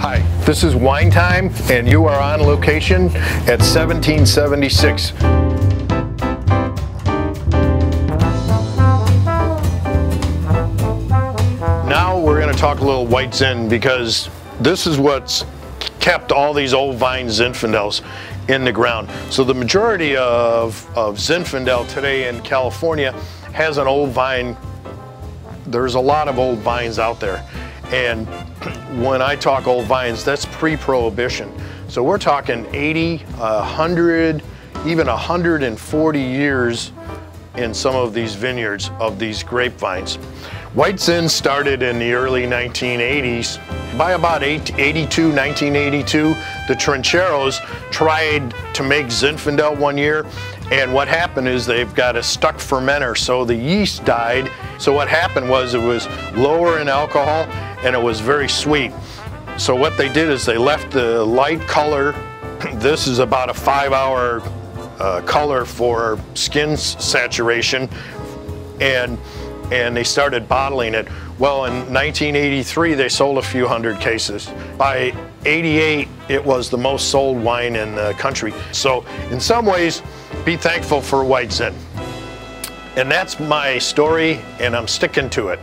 Hi, this is Wine Time, and you are on location at 1776. Now we're going to talk a little White Zin because this is what's kept all these old vine Zinfandels in the ground. So the majority of, of Zinfandel today in California has an old vine. There's a lot of old vines out there. And when I talk old vines, that's pre-prohibition. So we're talking 80, 100, even 140 years in some of these vineyards of these grapevines. White Zin started in the early 1980s. By about 82, 1982, the Trincheros tried to make Zinfandel one year, and what happened is they've got a stuck fermenter, so the yeast died. So what happened was it was lower in alcohol, and it was very sweet. So what they did is they left the light color. this is about a five hour uh, color for skin saturation and and they started bottling it. Well, in 1983, they sold a few hundred cases. By 88, it was the most sold wine in the country. So in some ways, be thankful for White Zin. And that's my story, and I'm sticking to it.